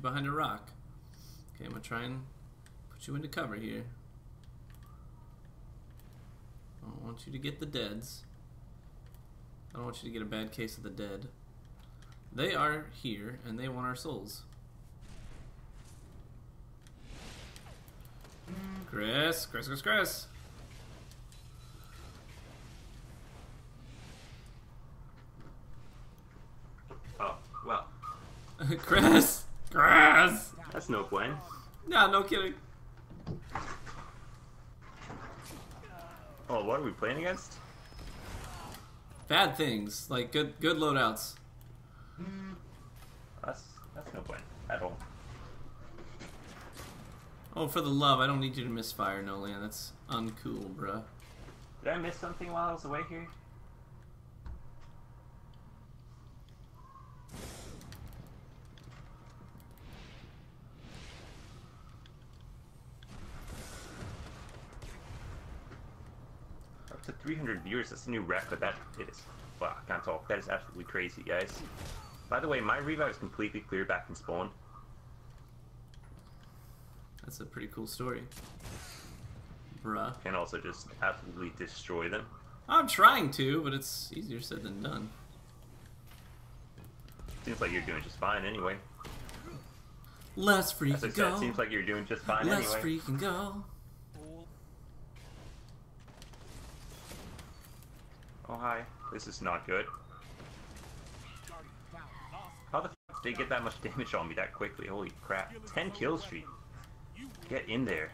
you behind a rock. Okay, I'm gonna try and put you into cover here. I don't want you to get the deads. I don't want you to get a bad case of the dead. They are here, and they want our souls. Chris, Chris, Chris, Chris. Oh, well, Chris, Chris. that's no point. No, no kidding. Oh, what are we playing against? Bad things like good, good loadouts. That's that's no point at all. Oh, for the love, I don't need you to misfire, Nolan. That's uncool, bruh. Did I miss something while I was away here? To 300 viewers, that's a new record. That is, wow, I can't talk. That is absolutely crazy, guys. By the way, my revive is completely clear back in spawn. That's a pretty cool story. Bruh. Can also just absolutely destroy them. I'm trying to, but it's easier said than done. Seems like you're doing just fine anyway. Let's As I freaking said, go. seems like you're doing just fine Let's anyway. freaking go. Oh hi, this is not good. How the f did they get that much damage on me that quickly? Holy crap. 10 kill streak. Get in there.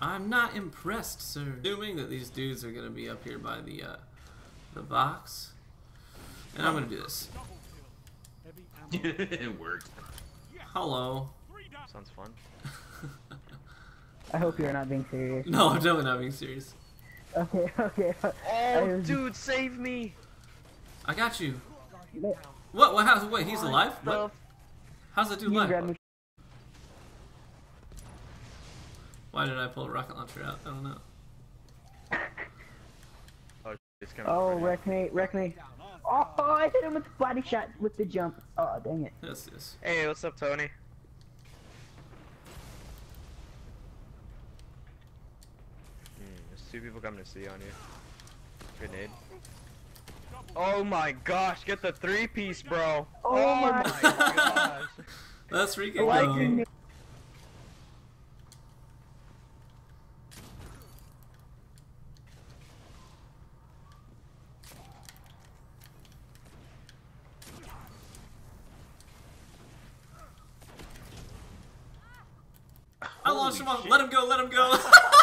I'm not impressed, sir. Assuming that these dudes are gonna be up here by the uh, the box, and I'm gonna do this. it worked. Hello. Sounds fun. I hope you're not being serious. No, I'm definitely not being serious. Okay, okay. Oh, was- dude, save me! I got you. Let- What? What? How's? Wait, he's alive? What? How's that dude alive? me. Why did I pull a rocket launcher out? I don't know. Oh, it's coming. Oh, wreck me, wreck me. Oh, I hit him with the body shot with the jump. Oh, dang it. Yes, yes. Hey, what's up, Tony? Hmm, there's two people coming to see on you. Grenade. Oh my gosh, get the three piece, bro! Oh, oh my- gosh! Let's freaking Lightning. go. I launched him on. Let him go. Let him go.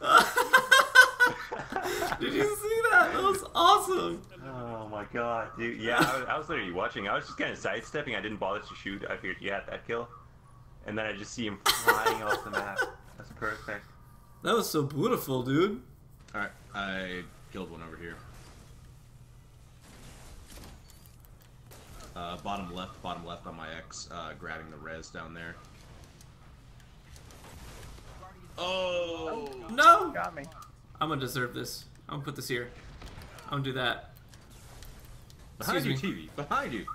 Did you see that? That was awesome. Oh my god, dude. Yeah, I was, I was literally watching. I was just kind of sidestepping. I didn't bother to shoot. I figured you had that kill. And then I just see him flying off the map. That's perfect. That was so beautiful, dude. Alright, I killed one over here. Uh, bottom left, bottom left on my X, uh, grabbing the res down there. Oh! No. Got me. I'm gonna deserve this. I'm gonna put this here. I'm gonna do that. Behind you, Excuse TV. Behind you.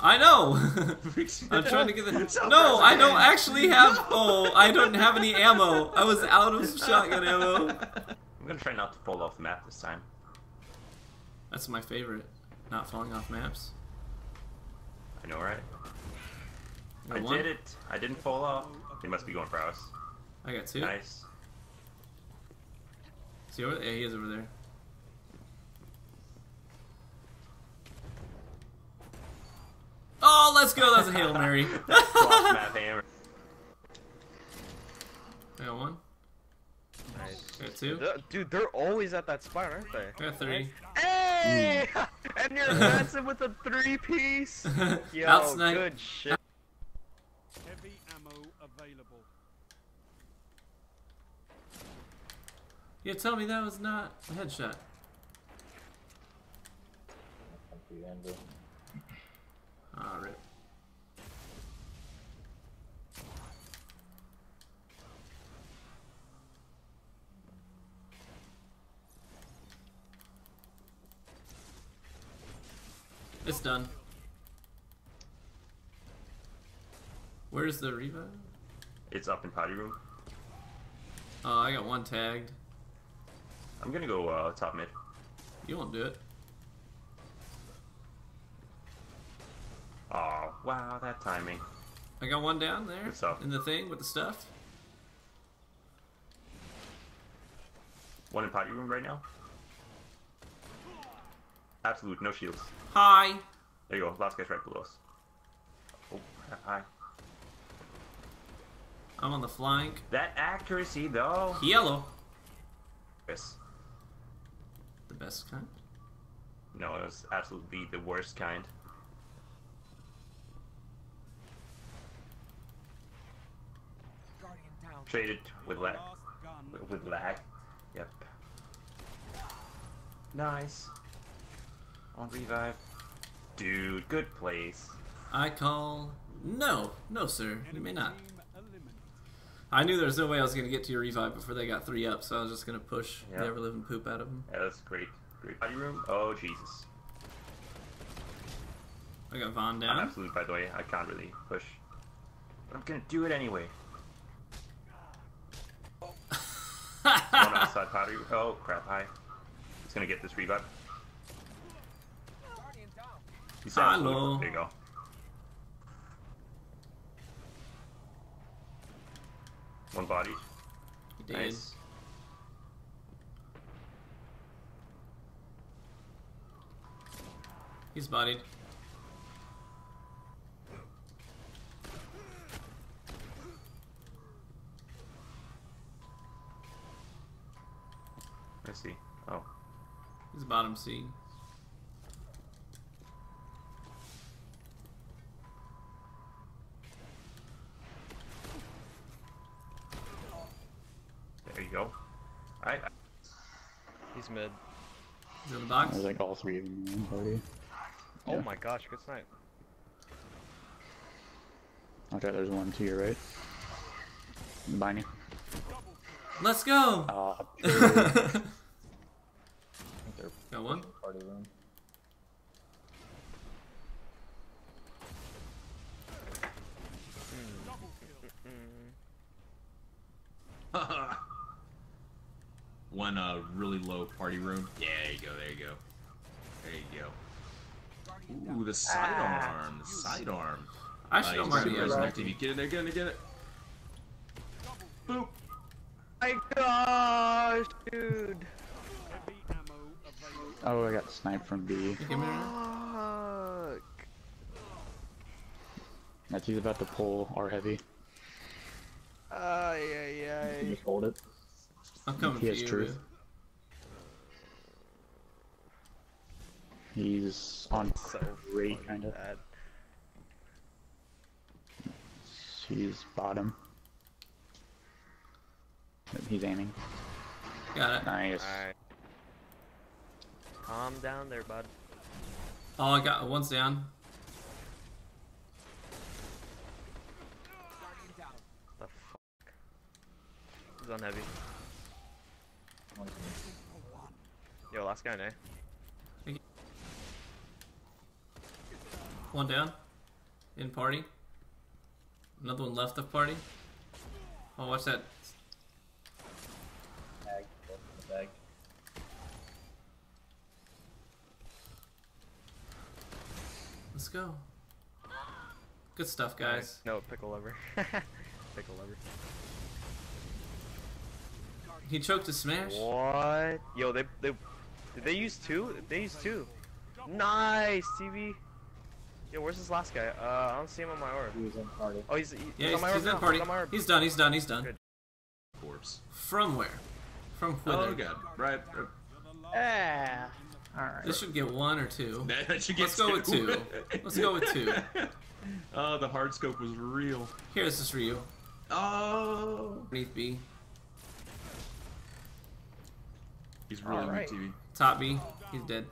I know. I'm trying to get the. No, I don't actually have. Oh, I don't have any ammo. I was out of shotgun ammo. I'm gonna try not to fall off the map this time. That's my favorite. Not falling off maps. I know, right? Got I did it. I didn't fall off. They must be going for us. I got two. Nice. See over? there? Yeah, he is over there. Oh, let's go. That's a hail mary. Cross map hammer. I got one. Nice. I got two. Dude, they're always at that spot, aren't they? I got three. Hey! Mm. and you're dancing with a three piece? Yo, good shit. Heavy ammo available. Yeah, tell me that was not a headshot. Alright. It's done. Where's the revive? It's up in potty room. Oh, I got one tagged. I'm gonna go uh, top mid. You won't do it. Oh wow, that timing. I got one down there in the thing with the stuff. One in potty room right now. Absolute, no shields. Hi. There you go. Last guy's right below us. Oh, hi. I'm on the flank. That accuracy, though. Yellow. Yes. The best kind. No, it was absolutely the worst kind. Traded with lag. With lag. Yep. Nice. On revive. Dude, good place. I call. No, no, sir. You may not. I knew there was no way I was gonna get to your revive before they got three up, so I was just gonna push Yeah. the ever living poop out of them. Yeah, that's great. Great potty room. Oh, Jesus. I got Von I'm down. absolute, by the way. I can't really push. But I'm gonna do it anyway. One outside potty. Oh, crap. Hi. He's gonna get this revive. Hello. There you go. One body. He did. Nice. He's bodied. Let's see. Oh. He's bottom C. go. I, I He's mid. He's in the box. There's like all three of them in party. Oh Yeah. my gosh, good snipe. Okay, there's one to your right. Behind you. Let's go. Ah, got one. party room. One uh, really low party room. Yeah, there you go. There you go. There you go. Ooh, the sidearm. The sidearm. I Uh, should he's don't mind super the resistant other. active. Get in there. Get in there. Get it. Boop. My gosh, dude. Heavy ammo available. Oh, I got sniped from B. Give me. Fuck. That's he's about to pull R heavy. Ay, ay, ay. Just hold it. I'm coming He for has you. truth. He's on So great, kind of. bad. He's bottom. He's aiming. Got it. Nice. Alright. Calm down there, bud. Oh, I got one's down. The fuck? He's on heavy. Yo, last guy, eh? One down. In party. Another one left of party. Oh, watch that. Let's go. Good stuff, guys. No, pickle lever. pickle lever. He choked a smash. What? Yo, they they did they use two? They used two. Nice, TV. Yo, where's this last guy? Uh, I don't see him on my orb. He was in party. Oh, he's, he- Yeah, he's he's, on he's in now. party. He's on my. He's done. He's done. He's done. Good. Corpse. From where? From whither? Oh god. Right. Yeah. Alright. This should get one or two. That should get Let's go with two. Let's go with two. Oh, the hard scope was real. Here, this is for you. Oh. Underneath B. He's really Alright. TV. Top B. He's dead.